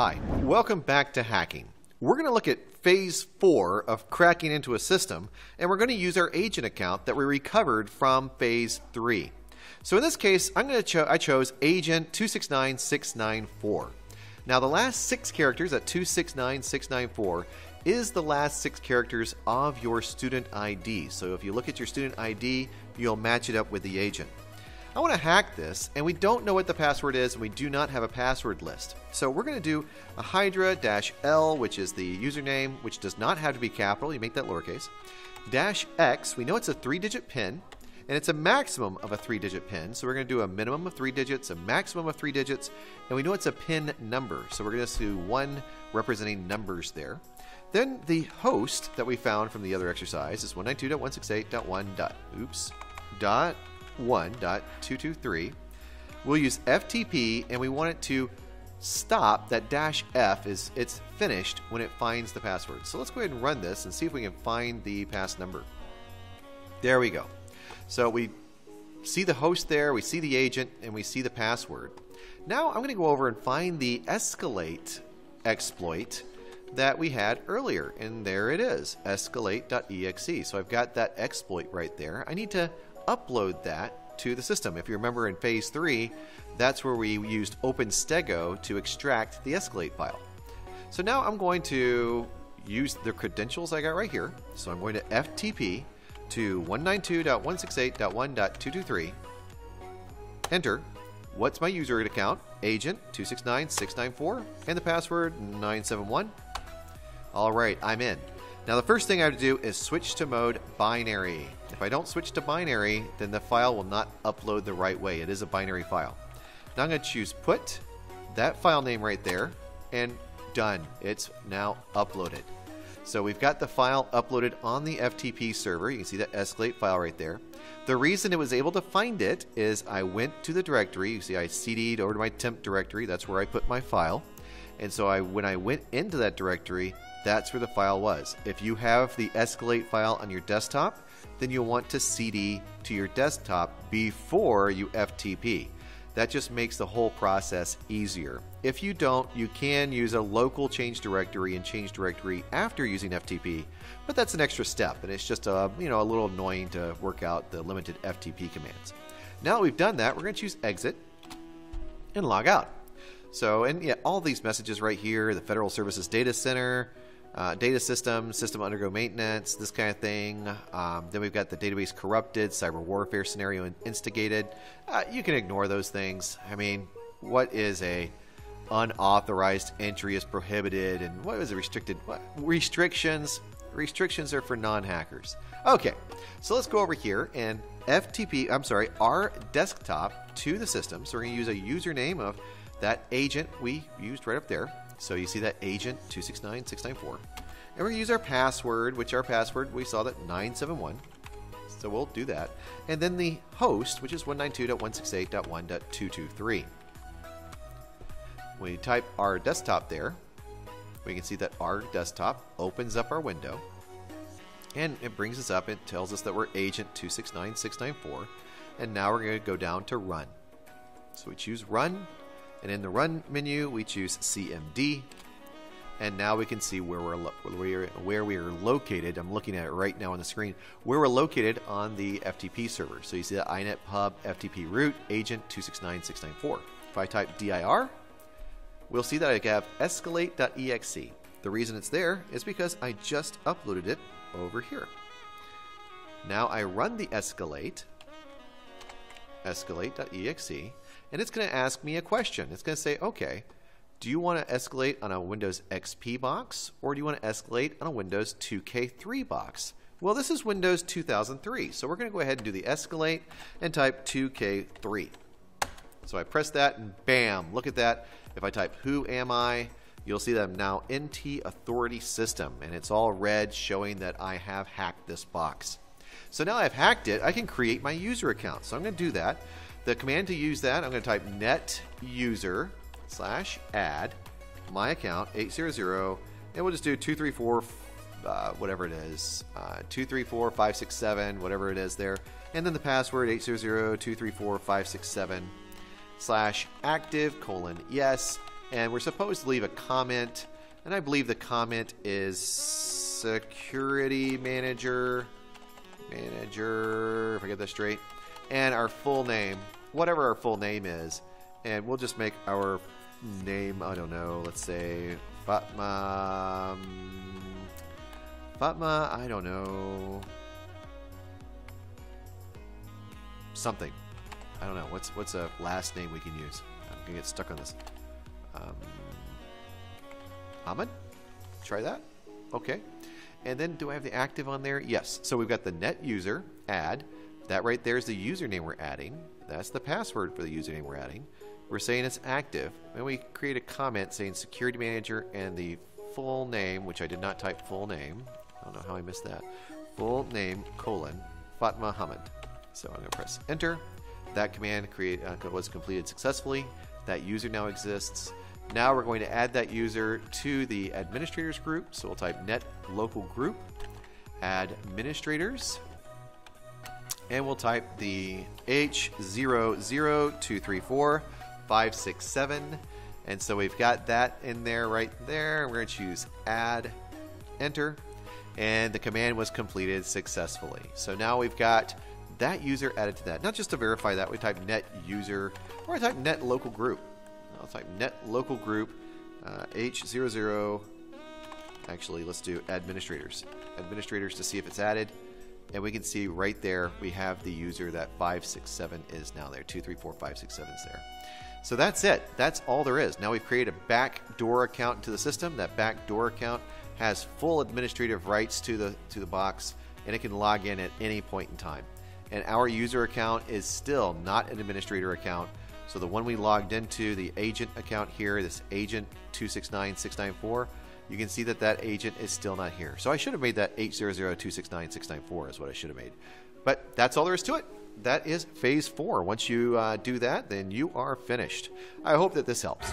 Hi, welcome back to hacking. We're going to look at phase four of cracking into a system, and we're going to use our agent account that we recovered from phase three. So in this case, I'm going to cho I chose agent 269694. Now the last six characters at 269694 is the last six characters of your student ID. So if you look at your student ID, you'll match it up with the agent. I want to hack this, and we don't know what the password is, and we do not have a password list. So we're going to do a Hydra-L, which is the username, which does not have to be capital. You make that lowercase. Dash X, we know it's a three-digit PIN, and it's a maximum of a three-digit PIN. So we're going to do a minimum of three digits, a maximum of three digits, and we know it's a PIN number. So we're going to do one representing numbers there. Then the host that we found from the other exercise is 192.168.1. Oops. Dot 1.223. We'll use FTP and we want it to stop that dash F is it's finished when it finds the password. So let's go ahead and run this and see if we can find the pass number. There we go. So we see the host there, we see the agent, and we see the password. Now I'm going to go over and find the escalate exploit that we had earlier, and there it is, escalate.exe. So I've got that exploit right there. I need to upload that to the system. If you remember in phase three, that's where we used OpenStego to extract the Escalate file. So now I'm going to use the credentials I got right here. So I'm going to FTP to 192.168.1.223. Enter. What's my user account? Agent 269694 and the password 971. All right, I'm in. Now the first thing I have to do is switch to mode binary. If I don't switch to binary, then the file will not upload the right way. It is a binary file. Now I'm going to choose put, that file name right there, and done. It's now uploaded. So we've got the file uploaded on the FTP server. You can see that escalate file right there. The reason it was able to find it is I went to the directory. You see I CD'd over to my temp directory. That's where I put my file. And so I, when I went into that directory, that's where the file was. If you have the escalate file on your desktop, then you'll want to CD to your desktop before you FTP. That just makes the whole process easier. If you don't, you can use a local change directory and change directory after using FTP, but that's an extra step and it's just a, you know, a little annoying to work out the limited FTP commands. Now that we've done that, we're going to choose exit and log out. So, and yeah, all these messages right here, the Federal Services Data Center, uh, data system, system undergo maintenance, this kind of thing. Um, then we've got the database corrupted, cyber warfare scenario instigated. Uh, you can ignore those things. I mean, what is a unauthorized entry is prohibited, and what is it restricted? What? Restrictions. Restrictions are for non-hackers. Okay, so let's go over here and FTP. I'm sorry, our desktop to the system. So we're going to use a username of that agent we used right up there. So you see that agent 269694. And we're going to use our password, which our password, we saw that 971. So we'll do that. And then the host, which is 192.168.1.223. When we type our desktop there, we can see that our desktop opens up our window. And it brings us up, it tells us that we're agent 269694. And now we're going to go down to run. So we choose run, and in the run menu, we choose CMD. And now we can see where we're, where we are located. I'm looking at it right now on the screen. Where we're located on the FTP server. So you see that INET pub FTP root agent 269694. If I type dir, we'll see that I have escalate.exe. The reason it's there is because I just uploaded it over here. Now I run the escalate, escalate.exe, and it's going to ask me a question. It's going to say, okay, do you want to escalate on a Windows XP box or do you want to escalate on a Windows 2K3 box? Well, this is Windows 2003, so we're going to go ahead and do the escalate and type 2K3. So I press that and bam, look at that. If I type who am I, you'll see that I'm now NT Authority System and it's all red showing that I have hacked this box. So now I've hacked it, I can create my user account. So I'm going to do that. The command to use that, I'm going to type net user slash add my account 800 and we'll just do 234 uh, whatever it is uh, 234 567 whatever it is there and then the password 800 234 567 slash active colon yes and we're supposed to leave a comment. And I believe the comment is security manager, manager, if I get that straight, and our full name, whatever our full name is. And we'll just make our name, I don't know, let's say Fatma. um, Fatma, I don't know. Something. I don't know. What's what's a last name we can use? I'm gonna get stuck on this. Um, Ahmed? Try that. Okay. And then do I have the active on there? Yes. So we've got the net user, add. That right there is the username we're adding. That's the password for the username we're adding. We're saying it's active. And we create a comment saying security manager and the full name, which I did not type full name. I don't know how I missed that. Full name colon Fatma Hamid. So I'm going to press enter. That command create uh, was completed successfully. That user now exists. Now we're going to add that user to the administrators group. So we'll type net local group, administrators, and we'll type the H00234-567. And so we've got that in there right there. We're going to choose add, enter, and the command was completed successfully. So now we've got that user added to that. Not just to verify that, we type net user, or I type net local group. I'll type net local group uh, H00. Actually, let's do administrators. Administrators to see if it's added. And we can see right there we have the user that 567 is now there. 234567 is there. So that's it. That's all there is. Now we've created a backdoor account into the system. That backdoor account has full administrative rights to the to the box and it can log in at any point in time. And our user account is still not an administrator account. So the one we logged into, the agent account here, this agent 269694, you can see that that agent is still not here. So I should have made that H00269694 is what I should have made. But that's all there is to it. That is phase four. Once you uh, do that, then you are finished. I hope that this helps.